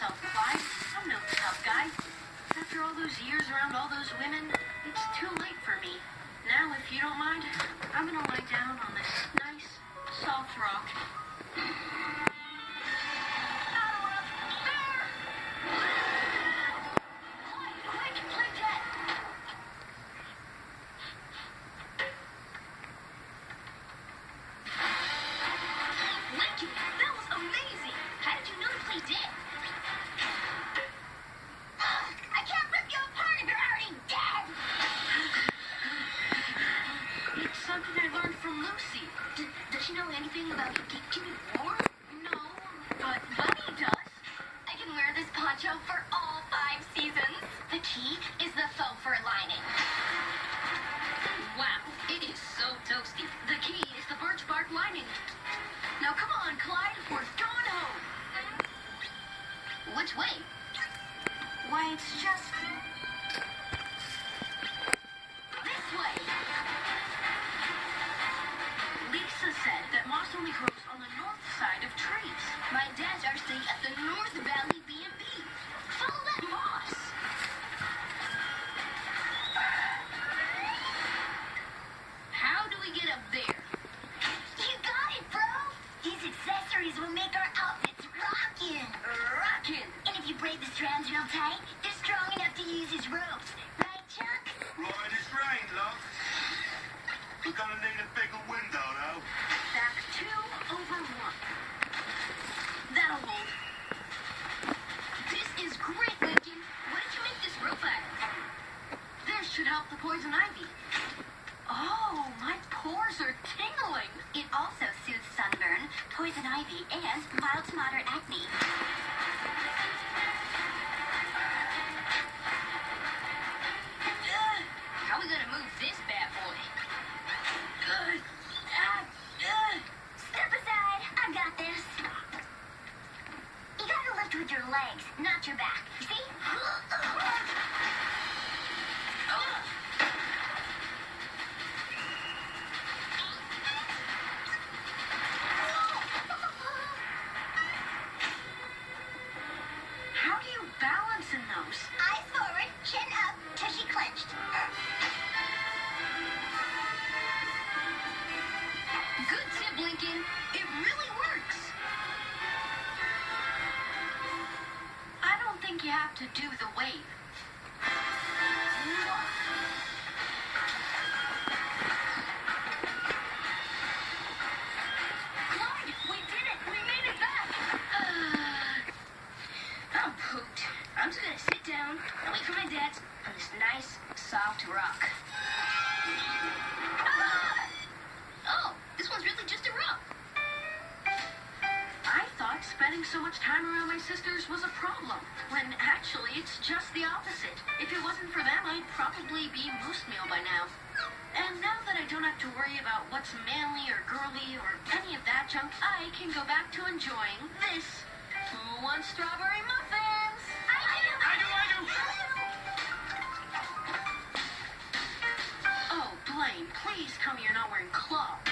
I'm no tough guy. After all those years around all those women, it's too late for me. Now, if you don't mind, I'm gonna lie down on this nice, soft rock. That was amazing. How did you know to play dead? It's something I learned from Lucy. D- does she know anything about keeping War? No, but Bunny does. I can wear this poncho for all five seasons. The key is the faux fur lining. Wow, it is so toasty. The key is the birch bark lining. Now come on, Clyde, we're going home. Which way? Why, it's just only grows on the north side of trees. My dad's are staying at the North Valley B&B. Follow that moss. How do we get up there? You got it, bro. These accessories will make our outfits rockin'. Rockin'! And if you braid the strands real tight, they're strong enough to use as ropes. Right, Chuck? Right, it's rained, love. We're gonna need a bigger window, should help the poison ivy. Oh, my pores are tingling. It also soothes sunburn, poison ivy, and mild to moderate acne. How we gonna move this bad boy? Step aside. I got this. You gotta lift with your legs, not your back. See? In those? Eyes forward, chin up, tushy clenched. Good tip, Lincoln. It really works. I don't think you have to do the wave. Spending so much time around my sisters was a problem, when actually it's just the opposite. If it wasn't for them, I'd probably be moose meal by now. And now that I don't have to worry about what's manly or girly or any of that junk, I can go back to enjoying this. Wants strawberry muffins? Tell me you're not wearing clogs.